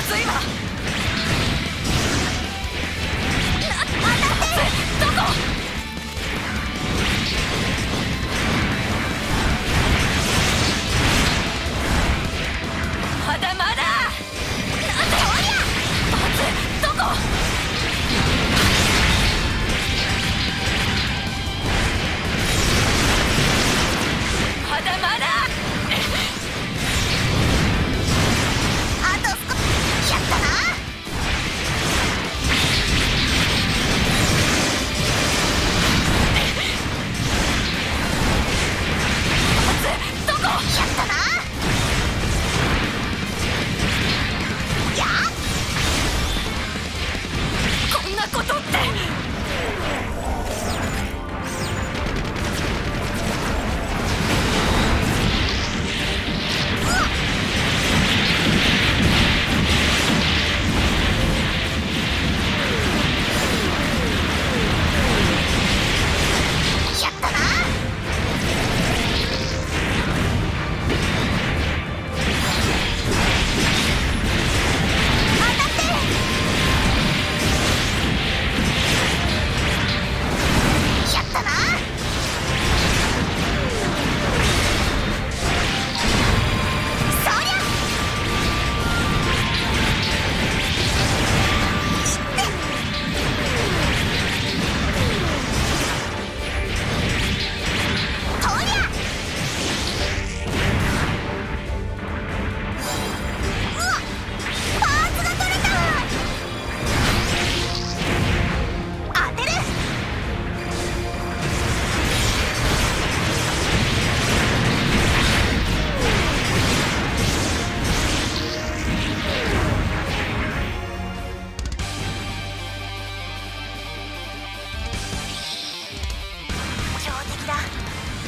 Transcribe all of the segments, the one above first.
ま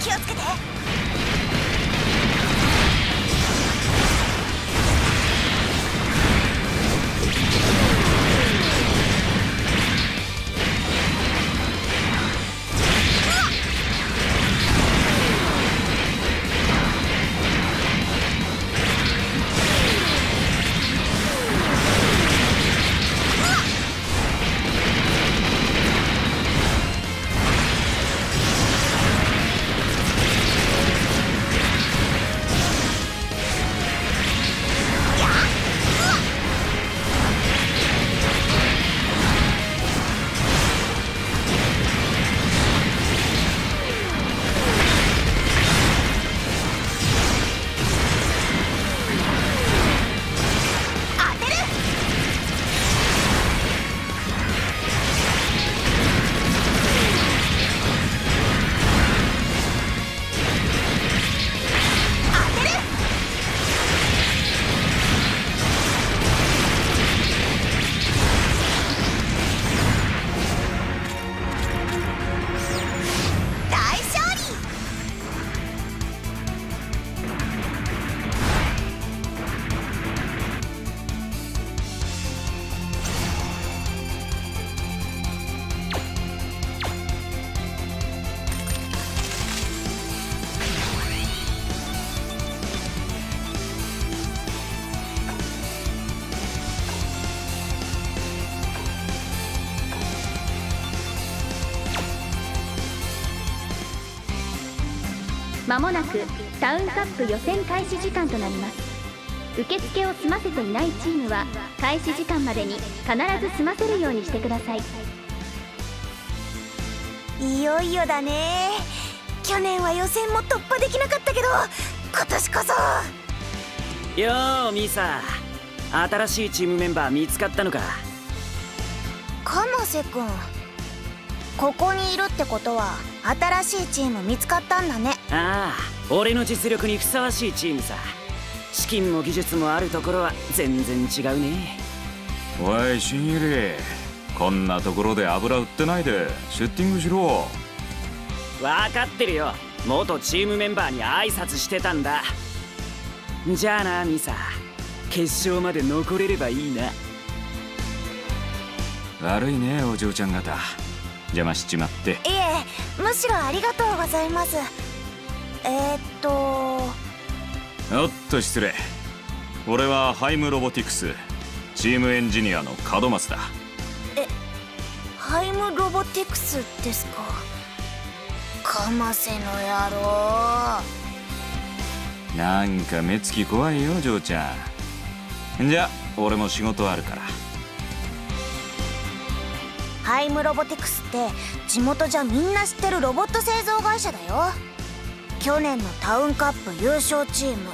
気をつけて。もなくタウンカップ予選開始時間となります。受付を済ませていないチームは開始時間までに必ず済ませるようにしてください。いよいよだね。去年は予選も突破できなかったけど今年こそ。よーミーサ新しいチームメンバー見つかったのか？かませくんここにいるってことは新しいチーム見つかったんだね。ああ俺の実力にふさわしいチームさ。資金も技術もあるところは全然違うね。おい新入りこんなところで油売ってないで。シュッティングしろ。分かってるよ。元チームメンバーに挨拶してたんだ。じゃあなミサ。決勝まで残れればいいな。悪いねお嬢ちゃん方邪魔しちまって。いえむしろありがとうございます。えー、っと。おっと失礼。俺はハイムロボティクスチームエンジニアのカドマツだ。ハイムロボティクスですか？かませの野郎。なんか目つき怖いよ嬢ちゃん。じゃ俺も仕事あるからハイムロボテクスって地元じゃみんな知ってるロボット製造会社だよ。去年のタウンカップ優勝チーム。